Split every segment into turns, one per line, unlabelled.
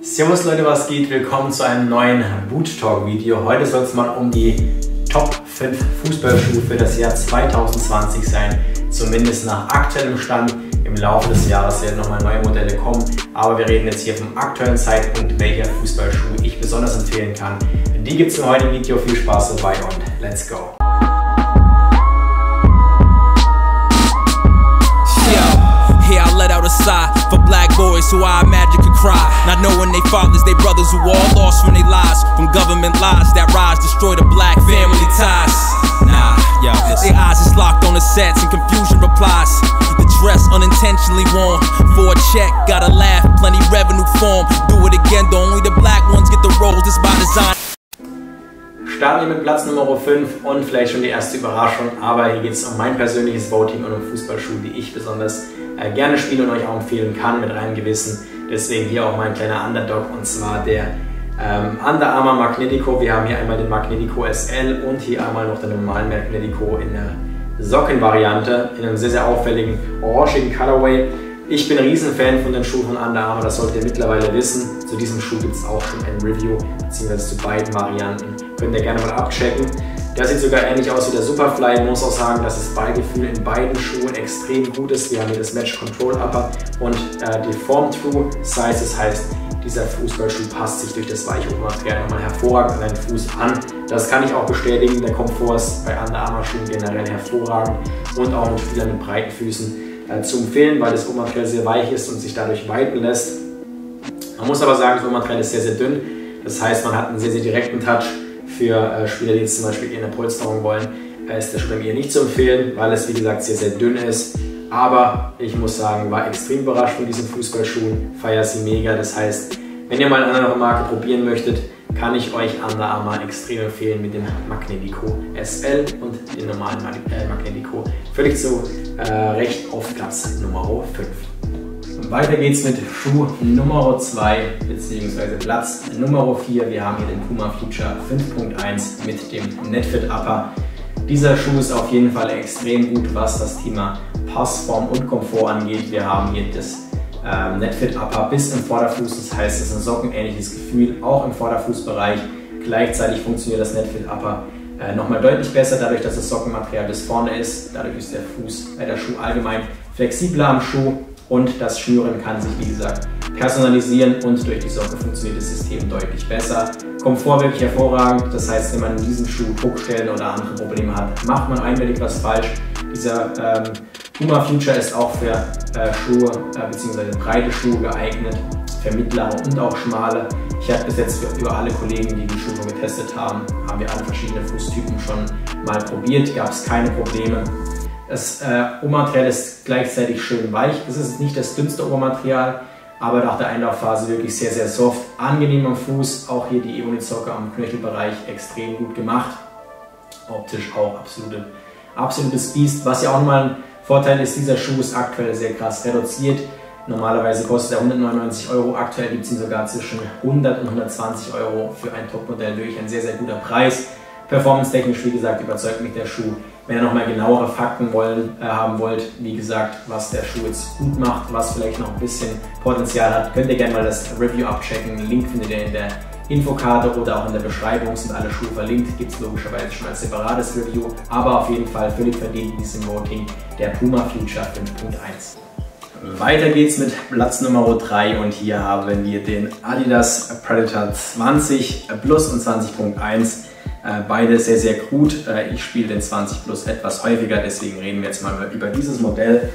Servus Leute, was geht? Willkommen zu einem neuen Boot Talk Video. Heute soll es mal um die Top 5 Fußballschuhe für das Jahr 2020 sein. Zumindest nach aktuellem Stand. Im Laufe des Jahres werden nochmal neue Modelle kommen. Aber wir reden jetzt hier vom aktuellen Zeitpunkt, welcher Fußballschuh ich besonders empfehlen kann. Die gibt es im heutigen Video. Viel Spaß dabei und let's go! for black boys who I imagine could cry. Not knowing they fathers, they brothers who all lost from their lives. From government lies that rise, destroy the black family ties. Nah, yeah, their eyes is locked on the sets and confusion replies. The dress unintentionally worn for a check, gotta laugh, plenty revenue form. Do it again, though only the black ones get the roles, this by design. Starten wir mit Platz Nummer 5 und vielleicht schon die erste Überraschung, aber hier geht es um mein persönliches Voting und um Fußballschuhe, die ich besonders äh, gerne spiele und euch auch empfehlen kann mit reinem Gewissen. Deswegen hier auch mein kleiner Underdog und zwar der ähm, Under Armour Magnetico. Wir haben hier einmal den Magnetico SL und hier einmal noch den normalen Magnetico in der Sockenvariante in einem sehr, sehr auffälligen orangigen Colorway. Ich bin ein Riesenfan von den Schuhen von Under Armour, das solltet ihr mittlerweile wissen. Zu diesem Schuh gibt es auch schon ein Review, beziehungsweise zu beiden Varianten. Könnt ihr gerne mal abchecken. Der sieht sogar ähnlich aus wie der Superfly. Ich muss auch sagen, dass das Ballgefühl in beiden Schuhen extrem gut ist. Wir haben hier das Match Control Upper und äh, die Form True Size. Das heißt, dieser Fußballschuh passt sich durch das weiche Obermaterial nochmal hervorragend an deinen Fuß an. Das kann ich auch bestätigen. Der Komfort ist bei Under Armour Schuhen generell hervorragend und auch mit Spielern mit breiten Füßen äh, zu empfehlen, weil das Obermaterial sehr weich ist und sich dadurch weiten lässt. Man muss aber sagen, das Obermaterial ist sehr, sehr dünn. Das heißt, man hat einen sehr, sehr direkten Touch. Für äh, Spieler, die jetzt zum Beispiel eher eine Polsterung wollen, äh, ist der Schuh mir nicht zu empfehlen, weil es wie gesagt sehr, sehr dünn ist. Aber ich muss sagen, war extrem überrascht von diesen Fußballschuhen, feiere sie mega. Das heißt, wenn ihr mal eine andere Marke probieren möchtet, kann ich euch Under Armour extrem empfehlen mit dem Magnetico SL und dem normalen äh, Magnetico. Völlig zu äh, Recht auf Platz Nummer 5. Weiter geht's mit Schuh Nummer 2 bzw. Platz Nummer 4. Wir haben hier den Puma Future 5.1 mit dem Netfit Upper. Dieser Schuh ist auf jeden Fall extrem gut, was das Thema Passform und Komfort angeht. Wir haben hier das ähm, Netfit Upper bis im Vorderfuß, das heißt, es ist ein sockenähnliches Gefühl, auch im Vorderfußbereich. Gleichzeitig funktioniert das Netfit Upper äh, nochmal deutlich besser, dadurch, dass das Sockenmaterial bis vorne ist. Dadurch ist der Fuß, äh, der Schuh allgemein flexibler am Schuh und das Schnüren kann sich, wie gesagt, personalisieren und durch die Socke funktioniert das System deutlich besser. Komfort wirklich hervorragend, das heißt, wenn man in diesem Schuh Druckstellen oder andere Probleme hat, macht man eindeutig was falsch. Dieser ähm, Puma Future ist auch für äh, Schuhe äh, bzw. breite Schuhe geeignet, für mittlere und auch schmale. Ich habe bis jetzt über alle Kollegen, die die Schuhe getestet haben, haben wir alle verschiedene Fußtypen schon mal probiert, gab es keine Probleme. Das äh, Obermaterial ist gleichzeitig schön weich. Es ist nicht das dünnste Obermaterial, aber nach der Einlaufphase wirklich sehr, sehr soft. Angenehm am Fuß, auch hier die Ebony-Zocke am Knöchelbereich extrem gut gemacht. Optisch auch absolute, absolutes Biest. Was ja auch nochmal ein Vorteil ist, dieser Schuh ist aktuell sehr krass reduziert. Normalerweise kostet er 199 Euro, aktuell gibt es ihn sogar zwischen 100 und 120 Euro für ein Topmodell. Wirklich ein sehr, sehr guter Preis. Performance-technisch, wie gesagt, überzeugt mich der Schuh. Wenn ihr nochmal genauere Fakten wollen, äh, haben wollt, wie gesagt, was der Schuh jetzt gut macht, was vielleicht noch ein bisschen Potenzial hat, könnt ihr gerne mal das Review abchecken. Link findet ihr in der Infokarte oder auch in der Beschreibung sind alle Schuhe verlinkt. Gibt es logischerweise schon als separates Review, aber auf jeden Fall völlig verdient in diesem Voting der Puma Future 5.1. Weiter geht's mit Platz Nummer 3 und hier haben wir den Adidas Predator 20 Plus und 20.1 äh, beide sehr, sehr gut. Äh, ich spiele den 20 Plus etwas häufiger, deswegen reden wir jetzt mal über dieses Modell.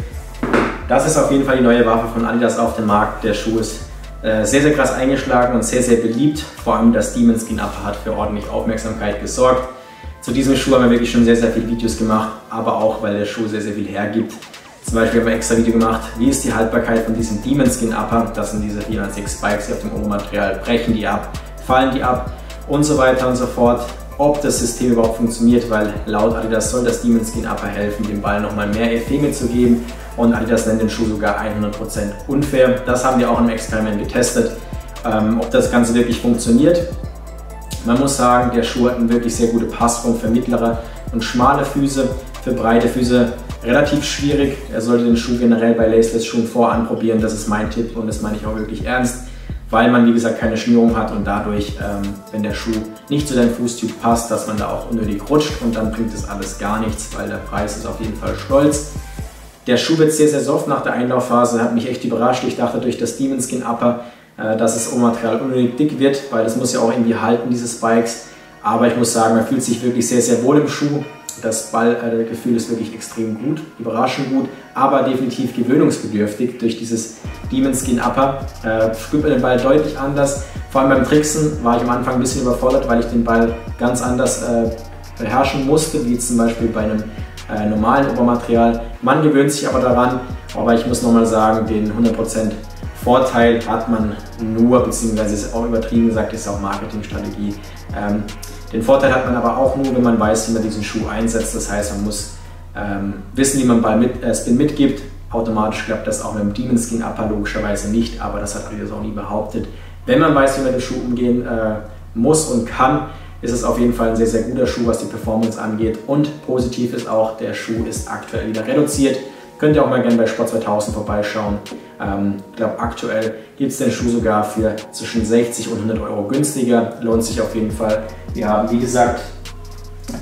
Das ist auf jeden Fall die neue Waffe von Adidas auf dem Markt. Der Schuh ist äh, sehr, sehr krass eingeschlagen und sehr, sehr beliebt. Vor allem das Demon Skin Upper hat für ordentlich Aufmerksamkeit gesorgt. Zu diesem Schuh haben wir wirklich schon sehr, sehr viele Videos gemacht, aber auch, weil der Schuh sehr, sehr viel hergibt. Zum Beispiel haben wir extra Video gemacht, wie ist die Haltbarkeit von diesem Demon Skin Upper. Das sind diese 406 Spikes auf dem Obermaterial. Brechen die ab, fallen die ab und so weiter und so fort ob das System überhaupt funktioniert, weil laut Adidas soll das Demon Skin Upper helfen, dem Ball nochmal mehr Effeme zu geben und Adidas nennt den Schuh sogar 100% unfair. Das haben wir auch im Experiment getestet, ähm, ob das Ganze wirklich funktioniert. Man muss sagen, der Schuh hat eine wirklich sehr gute Passform für mittlere und schmale Füße, für breite Füße relativ schwierig. Er sollte den Schuh generell bei Laceless Schuhen voranprobieren, das ist mein Tipp und das meine ich auch wirklich ernst. weil man wie gesagt keine Schnürung hat und dadurch, ähm, wenn der Schuh nicht zu deinem Fußtyp passt, dass man da auch unnötig rutscht und dann bringt es alles gar nichts, weil der Preis ist auf jeden Fall stolz. Der Schuh wird sehr, sehr soft nach der Einlaufphase, hat mich echt überrascht. Ich dachte durch das Demon Skin Upper, äh, dass das Obermaterial unnötig dick wird, weil das muss ja auch irgendwie halten, diese Spikes. Aber ich muss sagen, man fühlt sich wirklich sehr, sehr wohl im Schuh. Das Ballgefühl ist wirklich extrem gut, überraschend gut, aber definitiv gewöhnungsbedürftig durch dieses Demon Skin Upper. Äh, spürt man den Ball deutlich anders. Vor allem beim Tricksen war ich am Anfang ein bisschen überfordert, weil ich den Ball ganz anders äh, beherrschen musste, wie zum Beispiel bei einem äh, normalen Obermaterial. Man gewöhnt sich aber daran, aber ich muss nochmal sagen, den 100% Vorteil hat man nur, beziehungsweise ist auch übertrieben gesagt, ist auch Marketingstrategie. Ähm, den Vorteil hat man aber auch nur, wenn man weiß, wie man diesen Schuh einsetzt. Das heißt, man muss ähm, wissen, wie man Ball mit, äh, Spin mitgibt. Automatisch klappt das auch mit dem Demon Skin Upper logischerweise nicht, aber das hat Adidas auch nie behauptet. Wenn man weiß, wie man den Schuh umgehen äh, muss und kann, ist es auf jeden Fall ein sehr, sehr guter Schuh, was die Performance angeht. Und positiv ist auch, der Schuh ist aktuell wieder reduziert. Könnt ihr auch mal gerne bei Sport 2000 vorbeischauen. Ähm, ich glaube, aktuell gibt es den Schuh sogar für zwischen 60 und 100 Euro günstiger. Lohnt sich auf jeden Fall. Wir haben, wie gesagt,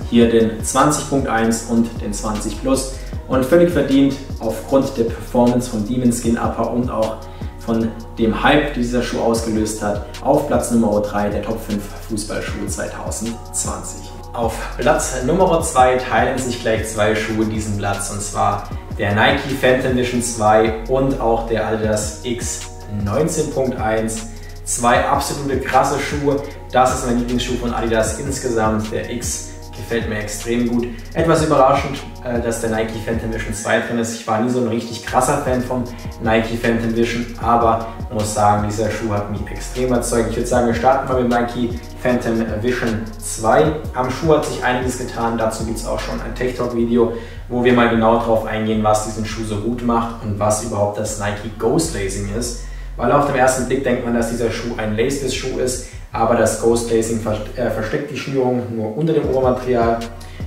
hier den 20.1 und den 20 Plus und völlig verdient aufgrund der Performance von Demon Skin Upper und auch von dem Hype, den dieser Schuh ausgelöst hat, auf Platz Nummer 3 der Top 5 Fußballschuhe 2020. Auf Platz Nummer 2 teilen sich gleich zwei Schuhe diesen Platz und zwar der Nike Phantom Vision 2 und auch der Adidas X 19.1. Zwei absolute krasse Schuhe. Das ist mein Lieblingsschuh von Adidas insgesamt, der X gefällt mir extrem gut. Etwas überraschend, äh, dass der Nike Phantom Vision 2 drin ist. Ich war nie so ein richtig krasser Fan vom Nike Phantom Vision, aber muss sagen, dieser Schuh hat mich extrem überzeugt. Ich würde sagen, wir starten mal mit Nike Phantom Vision 2. Am Schuh hat sich einiges getan, dazu gibt es auch schon ein Tech Talk Video, wo wir mal genau darauf eingehen, was diesen Schuh so gut macht und was überhaupt das Nike Ghost Lacing ist. Weil auf den ersten Blick denkt man, dass dieser Schuh ein Laceless Schuh ist, aber das Ghost Lacing äh, versteckt die Schnürung nur unter dem Obermaterial.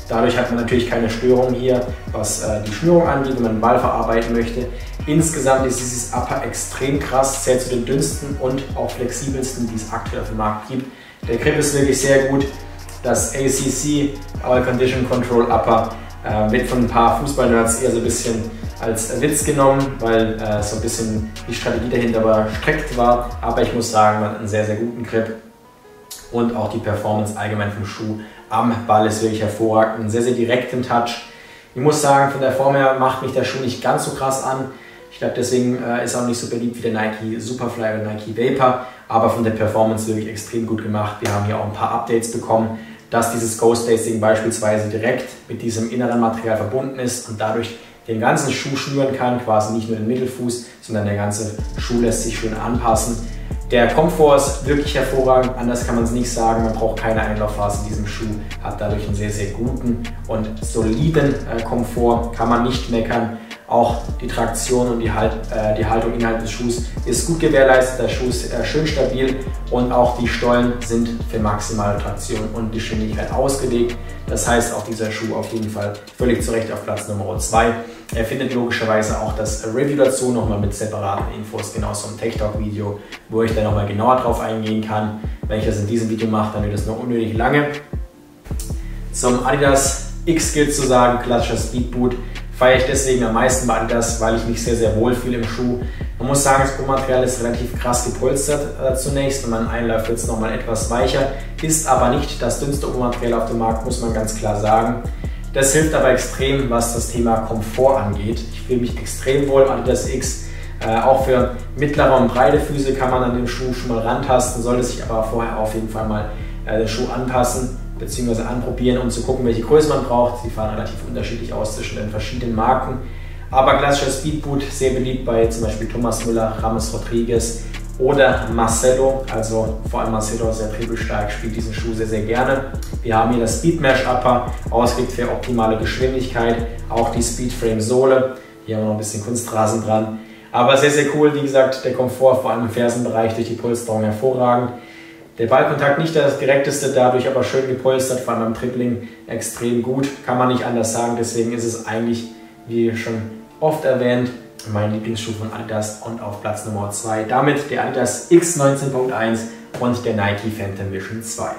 Dadurch hat man natürlich keine Störung hier, was äh, die Schnürung angeht, wenn man den Ball verarbeiten möchte. Insgesamt ist dieses Upper extrem krass, zählt zu den dünnsten und auch flexibelsten, die es aktuell auf dem Markt gibt. Der Grip ist wirklich sehr gut. Das ACC, All Condition Control Upper, äh, wird von ein paar Fußballnerds eher so ein bisschen als Witz genommen, weil äh, so ein bisschen die Strategie dahinter aber streckt war. Aber ich muss sagen, man hat einen sehr, sehr guten Grip und auch die Performance allgemein vom Schuh am Ball ist wirklich hervorragend. Einen sehr, sehr direkten Touch. Ich muss sagen, von der Form her macht mich der Schuh nicht ganz so krass an. Ich glaube, deswegen äh, ist er auch nicht so beliebt wie der Nike Superfly oder Nike Vapor, aber von der Performance wirklich extrem gut gemacht. Wir haben hier auch ein paar Updates bekommen, dass dieses Ghost Lacing beispielsweise direkt mit diesem inneren Material verbunden ist und dadurch den ganzen Schuh schnüren kann, quasi nicht nur den Mittelfuß, sondern der ganze Schuh lässt sich schön anpassen. Der Komfort ist wirklich hervorragend, anders kann man es nicht sagen. Man braucht keine Einlaufphase in diesem Schuh, hat dadurch einen sehr, sehr guten und soliden äh, Komfort, kann man nicht meckern. Auch die Traktion und die, halt, äh, die Haltung innerhalb des Schuhs ist gut gewährleistet. Der Schuh ist äh, schön stabil und auch die Stollen sind für maximale Traktion und Geschwindigkeit ausgelegt. Das heißt, auch dieser Schuh auf jeden Fall völlig zu Recht auf Platz Nummer 2. Er findet logischerweise auch das Review dazu nochmal mit separaten Infos, genauso im Tech Talk Video, wo ich dann nochmal genauer drauf eingehen kann. Wenn ich das in diesem Video mache, dann wird das noch unnötig lange. Zum Adidas X gilt zu sagen, klassischer Speedboot feiere ich deswegen am meisten bei Adidas, weil ich mich sehr, sehr wohl fühle im Schuh. Man muss sagen, das Obermaterial ist relativ krass gepolstert äh, zunächst. Wenn man einläuft, wird es nochmal etwas weicher, ist aber nicht das dünnste Obermaterial auf dem Markt, muss man ganz klar sagen. Das hilft aber extrem, was das Thema Komfort angeht. Ich fühle mich extrem wohl im Adidas X. Äh, auch für mittlere und breite Füße kann man an den Schuh schon mal rantasten, sollte sich aber vorher auf jeden Fall mal äh, den Schuh anpassen bzw. anprobieren, um zu gucken, welche Größe man braucht. Sie fahren relativ unterschiedlich aus zwischen den verschiedenen Marken. Aber klassischer Speedboot, sehr beliebt bei zum Beispiel Thomas Müller, Ramos Rodriguez oder Marcelo. Also vor allem Marcelo sehr dribbelstark, spielt diesen Schuh sehr, sehr gerne. Wir haben hier das Speed Mesh Upper, ausgelegt für optimale Geschwindigkeit. Auch die Speedframe Sohle. Hier haben wir noch ein bisschen Kunstrasen dran. Aber sehr, sehr cool, wie gesagt, der Komfort, vor allem im Fersenbereich durch die Polsterung hervorragend. Der Ballkontakt nicht das direkteste, dadurch aber schön gepolstert, allem beim Tripling extrem gut, kann man nicht anders sagen. Deswegen ist es eigentlich, wie schon oft erwähnt, mein Lieblingsschuh von Adidas und auf Platz Nummer 2 damit der Adidas X19.1 und der Nike Phantom Vision 2.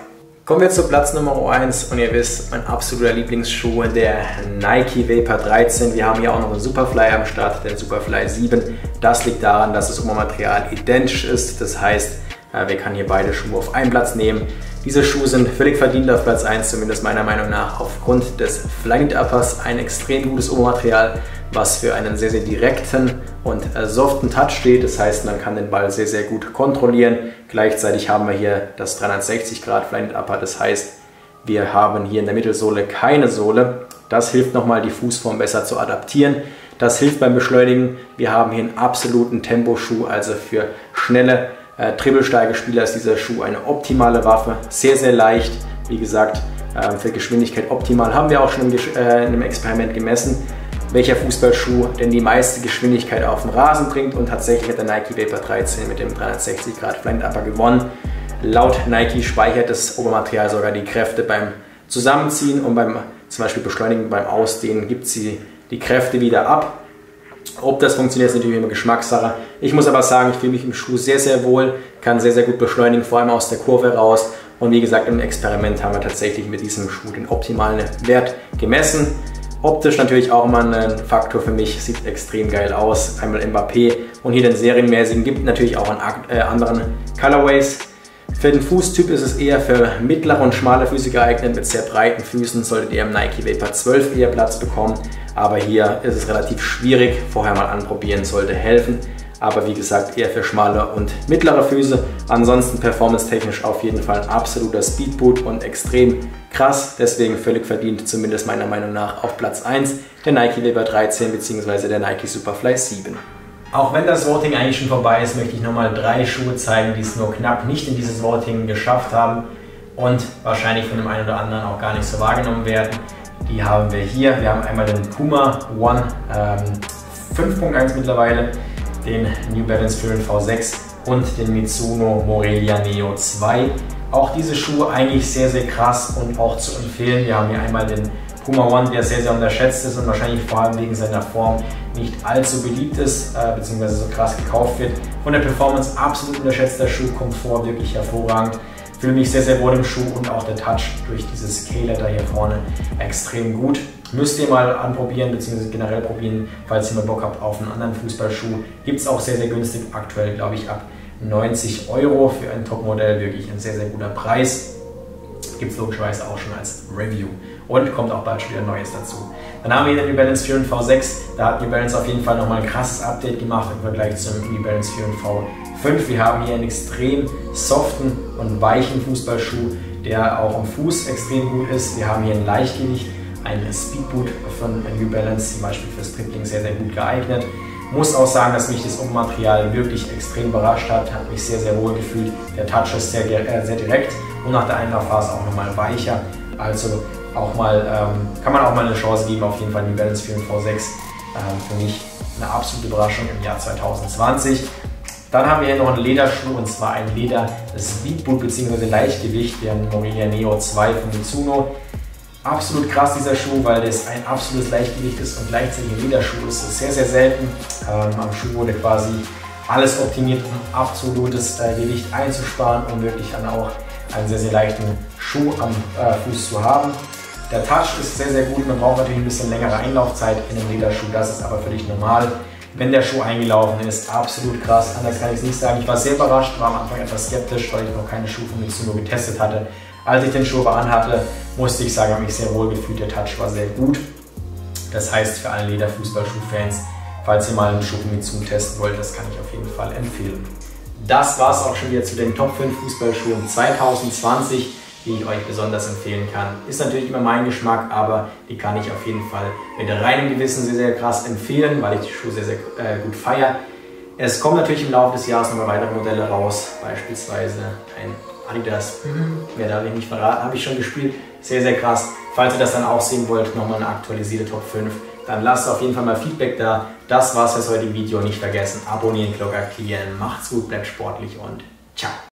Kommen wir zu Platz Nummer 1 und ihr wisst, mein absoluter Lieblingsschuh, der Nike Vapor 13. Wir haben hier auch noch einen Superfly am Start, den Superfly 7. Das liegt daran, dass das Obermaterial identisch ist. Das heißt, äh, wir können hier beide Schuhe auf einen Platz nehmen. Diese Schuhe sind völlig verdient auf Platz 1, zumindest meiner Meinung nach, aufgrund des Flying Uppers. Ein extrem gutes Obermaterial, was für einen sehr, sehr direkten und äh, soften Touch steht. Das heißt, man kann den Ball sehr, sehr gut kontrollieren. Gleichzeitig haben wir hier das 360 Grad Flying Upper. Das heißt, wir haben hier in der Mittelsohle keine Sohle. Das hilft nochmal, die Fußform besser zu adaptieren. Das hilft beim Beschleunigen. Wir haben hier einen absoluten Temposchuh, also für schnelle äh, Dribbelsteigerspieler ist dieser Schuh eine optimale Waffe. Sehr, sehr leicht. Wie gesagt, äh, für Geschwindigkeit optimal. Haben wir auch schon im, äh, in einem Experiment gemessen welcher Fußballschuh denn die meiste Geschwindigkeit auf dem Rasen bringt und tatsächlich hat der Nike Vapor 13 mit dem 360 Grad Flying Upper gewonnen. Laut Nike speichert das Obermaterial sogar die Kräfte beim Zusammenziehen und beim zum Beispiel Beschleunigen, beim Ausdehnen gibt sie die Kräfte wieder ab. Ob das funktioniert, ist natürlich immer Geschmackssache. Ich muss aber sagen, ich fühle mich im Schuh sehr, sehr wohl, kann sehr, sehr gut beschleunigen, vor allem aus der Kurve raus. Und wie gesagt, im Experiment haben wir tatsächlich mit diesem Schuh den optimalen Wert gemessen. Optisch natürlich auch immer ein Faktor für mich, sieht extrem geil aus. Einmal Mbappé und hier den serienmäßigen, gibt natürlich auch an äh, anderen Colorways. Für den Fußtyp ist es eher für mittlere und schmale Füße geeignet. Mit sehr breiten Füßen solltet ihr im Nike Vapor 12 eher Platz bekommen. Aber hier ist es relativ schwierig. Vorher mal anprobieren sollte helfen aber wie gesagt eher für schmale und mittlere Füße. Ansonsten performance-technisch auf jeden Fall ein absoluter Speedboot und extrem krass, deswegen völlig verdient, zumindest meiner Meinung nach, auf Platz 1 der Nike Vapor 13 bzw. der Nike Superfly 7. Auch wenn das Voting eigentlich schon vorbei ist, möchte ich nochmal drei Schuhe zeigen, die es nur knapp nicht in dieses Voting geschafft haben und wahrscheinlich von dem einen oder anderen auch gar nicht so wahrgenommen werden. Die haben wir hier. Wir haben einmal den Puma One ähm, 5.1 mittlerweile den New Balance Fury V6 und den Mitsuno Morelia Neo 2. Auch diese Schuhe eigentlich sehr, sehr krass und auch zu empfehlen. Wir haben hier einmal den Puma One, der sehr, sehr unterschätzt ist und wahrscheinlich vor allem wegen seiner Form nicht allzu beliebt ist, äh, beziehungsweise so krass gekauft wird. Von der Performance absolut unterschätzter Schuh, Komfort wirklich hervorragend. Fühle mich sehr, sehr wohl im Schuh und auch der Touch durch dieses K-Letter hier vorne extrem gut. Müsst ihr mal anprobieren, beziehungsweise generell probieren, falls ihr mal Bock habt auf einen anderen Fußballschuh. Gibt es auch sehr, sehr günstig, aktuell glaube ich ab 90 Euro für ein Topmodell, wirklich ein sehr, sehr guter Preis. Gibt es logischerweise auch schon als Review und kommt auch bald wieder Neues dazu. Dann haben wir hier den New Balance 4 und V6. Da hat New Balance auf jeden Fall nochmal ein krasses Update gemacht im Vergleich zum New Balance 4 und V5. Wir haben hier einen extrem soften und weichen Fußballschuh, der auch am Fuß extrem gut ist. Wir haben hier ein Leichtgewicht ein Speedboot von New Balance, zum Beispiel fürs Tripling, sehr, sehr gut geeignet. Muss auch sagen, dass mich das Ummaterial wirklich extrem überrascht hat, hat mich sehr, sehr wohl gefühlt. Der Touch ist sehr, äh, sehr direkt und nach der Einlaufphase auch nochmal weicher. Also auch mal, ähm, kann man auch mal eine Chance geben, auf jeden Fall New Balance 4 und V6. Ähm, für mich eine absolute Überraschung im Jahr 2020. Dann haben wir hier noch einen Lederschuh und zwar ein Leder Speedboot bzw. Leichtgewicht, der Morelia Neo 2 von Mitsuno. Absolut krass dieser Schuh, weil das ein absolutes Leichtgewicht ist und gleichzeitig ein Lederschuh ist. Das ist sehr, sehr selten. Ähm, am Schuh wurde quasi alles optimiert, um absolutes äh, Gewicht einzusparen und wirklich dann auch einen sehr, sehr leichten Schuh am äh, Fuß zu haben. Der Touch ist sehr, sehr gut. Man braucht natürlich ein bisschen längere Einlaufzeit in einem Lederschuh. Das ist aber völlig normal. Wenn der Schuh eingelaufen ist, absolut krass. Anders kann ich es nicht sagen. Ich war sehr überrascht, war am Anfang etwas skeptisch, weil ich noch keine Schuhe von Mitsuno getestet hatte. Als ich den Schuh aber anhatte, musste ich sagen, habe mich sehr wohl gefühlt. Der Touch war sehr gut. Das heißt, für alle Lederfußballschuhfans, falls ihr mal einen Schuh mit Zoom testen wollt, das kann ich auf jeden Fall empfehlen. Das war es auch schon wieder zu den Top 5 Fußballschuhen 2020, die ich euch besonders empfehlen kann. Ist natürlich immer mein Geschmack, aber die kann ich auf jeden Fall mit reinem Gewissen sehr, sehr krass empfehlen, weil ich die Schuhe sehr, sehr äh, gut feiere. Es kommen natürlich im Laufe des Jahres nochmal weitere Modelle raus, beispielsweise ein Adidas, mehr darf ich nicht verraten, habe ich schon gespielt. Sehr, sehr krass. Falls ihr das dann auch sehen wollt, nochmal eine aktualisierte Top 5, dann lasst auf jeden Fall mal Feedback da. Das war's fürs heutige Video. Nicht vergessen, abonnieren, Glocke aktivieren. Macht's gut, bleibt sportlich und ciao.